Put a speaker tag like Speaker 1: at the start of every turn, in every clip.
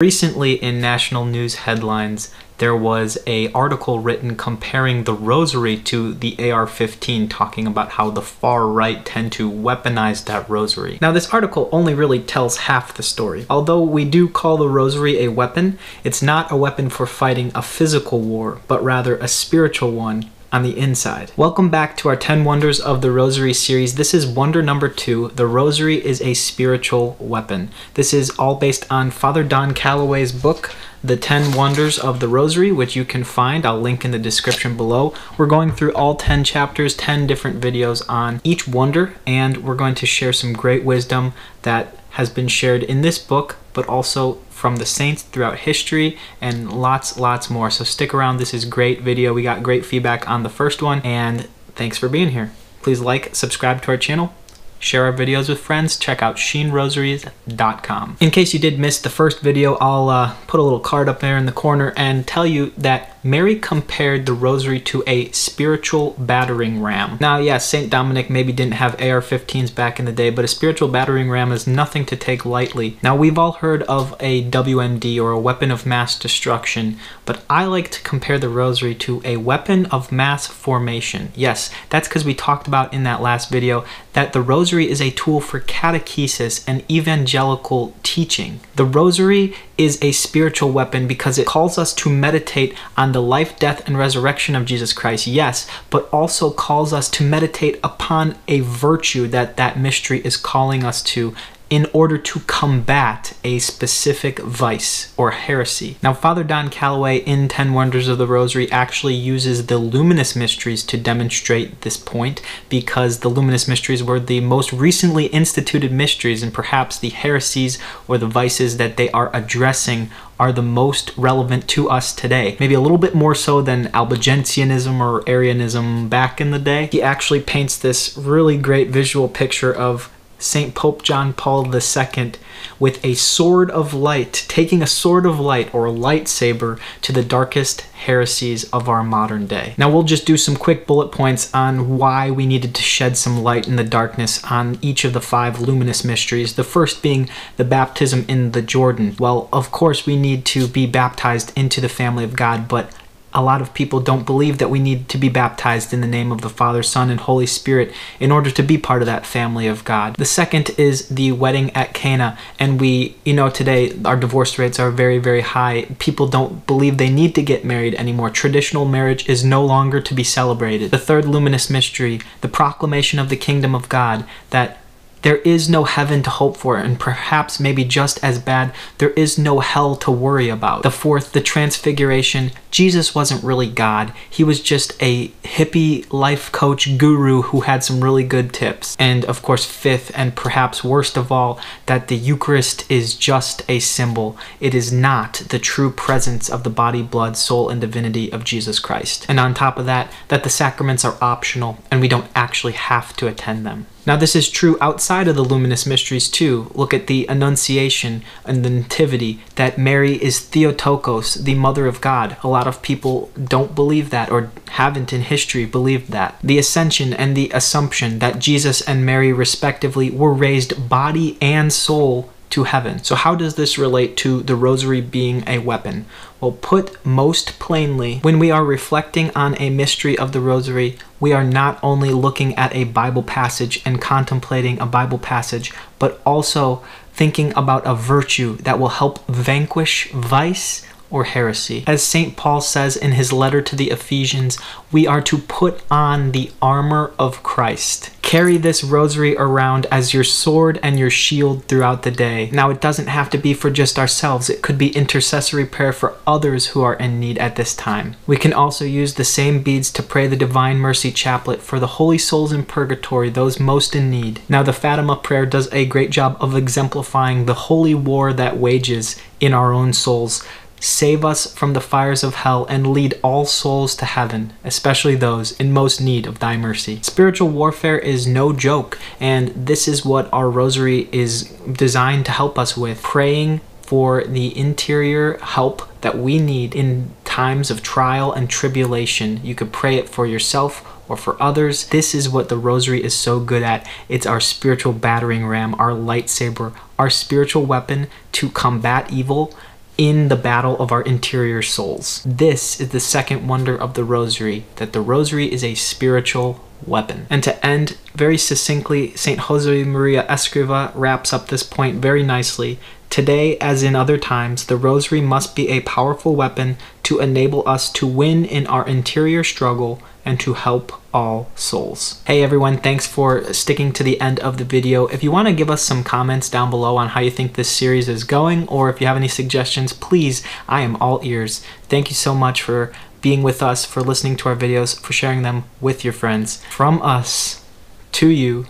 Speaker 1: Recently in national news headlines, there was a article written comparing the rosary to the AR-15 talking about how the far right tend to weaponize that rosary. Now this article only really tells half the story. Although we do call the rosary a weapon, it's not a weapon for fighting a physical war, but rather a spiritual one on the inside. Welcome back to our 10 Wonders of the Rosary series. This is wonder number two. The Rosary is a spiritual weapon. This is all based on Father Don Calloway's book, The 10 Wonders of the Rosary, which you can find. I'll link in the description below. We're going through all 10 chapters, 10 different videos on each wonder, and we're going to share some great wisdom that has been shared in this book, but also from the saints throughout history and lots, lots more. So stick around. This is great video. We got great feedback on the first one and thanks for being here. Please like, subscribe to our channel, share our videos with friends, check out sheenrosaries.com. In case you did miss the first video, I'll uh, put a little card up there in the corner and tell you that Mary compared the rosary to a spiritual battering ram. Now, yes, St. Dominic maybe didn't have AR-15s back in the day, but a spiritual battering ram is nothing to take lightly. Now, we've all heard of a WMD or a weapon of mass destruction, but I like to compare the rosary to a weapon of mass formation. Yes, that's because we talked about in that last video that the rosary is a tool for catechesis and evangelical teaching. The rosary is a spiritual weapon because it calls us to meditate on the life, death, and resurrection of Jesus Christ, yes, but also calls us to meditate upon a virtue that that mystery is calling us to in order to combat a specific vice or heresy. Now, Father Don Calloway in 10 Wonders of the Rosary actually uses the luminous mysteries to demonstrate this point because the luminous mysteries were the most recently instituted mysteries and perhaps the heresies or the vices that they are addressing are the most relevant to us today. Maybe a little bit more so than Albigensianism or Arianism back in the day. He actually paints this really great visual picture of St. Pope John Paul II with a sword of light, taking a sword of light or a lightsaber to the darkest heresies of our modern day. Now we'll just do some quick bullet points on why we needed to shed some light in the darkness on each of the five luminous mysteries. The first being the baptism in the Jordan. Well, of course we need to be baptized into the family of God, but a lot of people don't believe that we need to be baptized in the name of the Father, Son, and Holy Spirit in order to be part of that family of God. The second is the wedding at Cana, and we, you know, today our divorce rates are very, very high. People don't believe they need to get married anymore. Traditional marriage is no longer to be celebrated. The third luminous mystery, the proclamation of the kingdom of God, that there is no heaven to hope for, and perhaps maybe just as bad, there is no hell to worry about. The fourth, the transfiguration. Jesus wasn't really God. He was just a hippie life coach guru who had some really good tips. And of course, fifth, and perhaps worst of all, that the Eucharist is just a symbol. It is not the true presence of the body, blood, soul, and divinity of Jesus Christ. And on top of that, that the sacraments are optional and we don't actually have to attend them. Now, this is true outside of the luminous mysteries too. Look at the Annunciation and the Nativity, that Mary is Theotokos, the Mother of God. A lot of people don't believe that or haven't in history believed that. The Ascension and the Assumption, that Jesus and Mary respectively were raised body and soul to heaven. So, how does this relate to the rosary being a weapon? Well, put most plainly, when we are reflecting on a mystery of the rosary, we are not only looking at a Bible passage and contemplating a Bible passage, but also thinking about a virtue that will help vanquish vice or heresy. As St. Paul says in his letter to the Ephesians, we are to put on the armor of Christ. Carry this rosary around as your sword and your shield throughout the day. Now, it doesn't have to be for just ourselves, it could be intercessory prayer for others who are in need at this time. We can also use the same beads to pray the Divine Mercy Chaplet for the holy souls in purgatory, those most in need. Now, the Fatima prayer does a great job of exemplifying the holy war that wages in our own souls Save us from the fires of hell and lead all souls to heaven, especially those in most need of thy mercy. Spiritual warfare is no joke, and this is what our rosary is designed to help us with. Praying for the interior help that we need in times of trial and tribulation. You could pray it for yourself or for others. This is what the rosary is so good at. It's our spiritual battering ram, our lightsaber, our spiritual weapon to combat evil in the battle of our interior souls. This is the second wonder of the Rosary that the Rosary is a spiritual weapon. And to end very succinctly, St. Jose Maria Escriva wraps up this point very nicely. Today, as in other times, the Rosary must be a powerful weapon to enable us to win in our interior struggle and to help all souls. Hey everyone, thanks for sticking to the end of the video. If you want to give us some comments down below on how you think this series is going, or if you have any suggestions, please, I am all ears. Thank you so much for being with us, for listening to our videos, for sharing them with your friends. From us to you,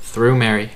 Speaker 1: through Mary.